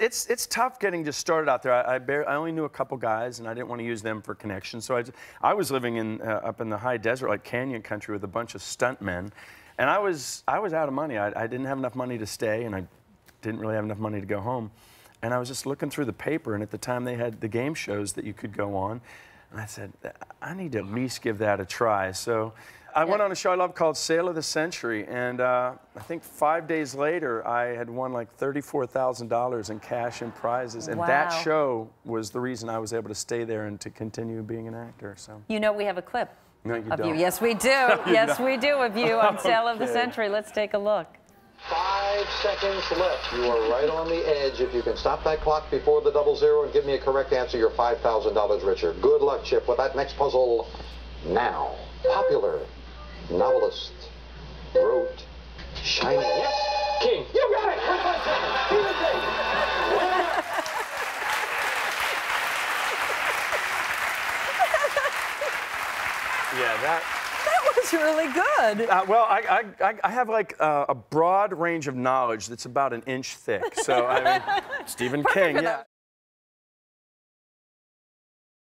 It's it's tough getting just started out there. I I, bar- I only knew a couple guys, and I didn't want to use them for connections. So I I was living in uh, up in the high desert, like canyon country, with a bunch of stuntmen, and I was I was out of money. I, I didn't have enough money to stay, and I didn't really have enough money to go home. And I was just looking through the paper, and at the time they had the game shows that you could go on, and I said I need to at least give that a try. So. I went on a show I love called Sale of the Century, and uh, I think five days later, I had won like $34,000 in cash and prizes. And that show was the reason I was able to stay there and to continue being an actor. So, You know we have a clip no, you of don't. you. Yes, we do. yes, we do of you on Sale of the Century. Let's take a look. Five seconds left. You are right on the edge. If you can stop that clock before the double zero and give me a correct answer, you're $5,000 richer. Good luck, Chip, with that next puzzle now. Popular novelist wrote Shining. Yes, King. You got it. One point seven. Keep. Yeah, that. That was really good. Uh, well, I, I, I- I have like uh, a broad range of knowledge that's about an inch thick. So, I mean, Stephen King, yeah. that.